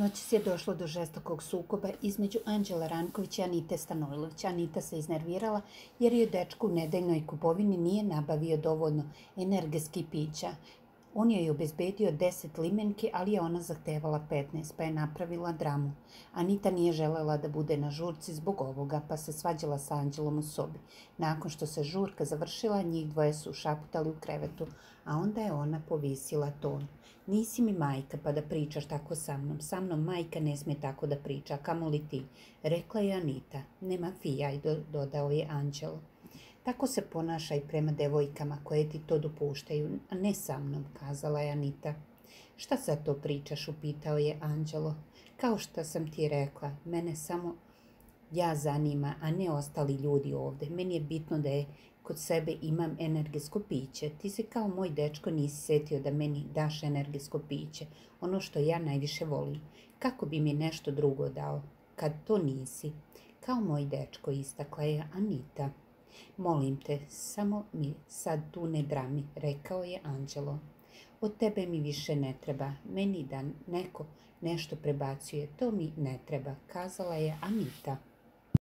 Noćas je došlo do žestokog sukoba između Anđela Rankovića i Anite Stanojlović. Anita se iznervirala jer je dečku u nedeljnoj kupovini nije nabavio dovoljno energetskih pića. On joj je obezbedio deset limenki, ali je ona zahtevala 15, pa je napravila dramu. Anita nije želela da bude na žurci zbog ovoga, pa se svađala sa Anđelom u sobi. Nakon što se žurka završila, njih dvoje su šaputali u krevetu, a onda je ona povisila ton. Nisi mi majka pa da pričaš tako sa mnom. Sa mnom majka ne smije tako da priča, kamo li ti? Rekla je Anita. Nema fijaj, dodao je Anđelo. Tako se ponašaj prema devojkama koje ti to dopuštaju, a ne sa mnom, kazala je Anita. Šta sad to pričaš, upitao je Anđelo. Kao što sam ti rekla, mene samo ja zanima, a ne ostali ljudi ovdje. Meni je bitno da je kod sebe imam energetsko piće. Ti se kao moj dečko nisi setio da meni daš energetsko piće, ono što ja najviše volim. Kako bi mi nešto drugo dao, kad to nisi? Kao moj dečko, istakla je Anita. Molim te, samo mi sad tu ne drami, rekao je Anđelo. Od tebe mi više ne treba, meni da neko nešto prebacuje, to mi ne treba, kazala je Anita.